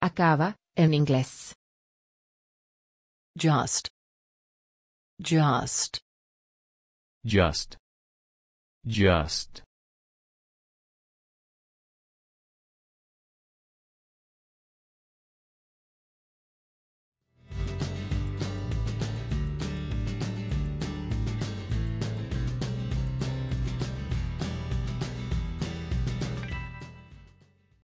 Acaba, en inglés. Just. Just. Just. Just.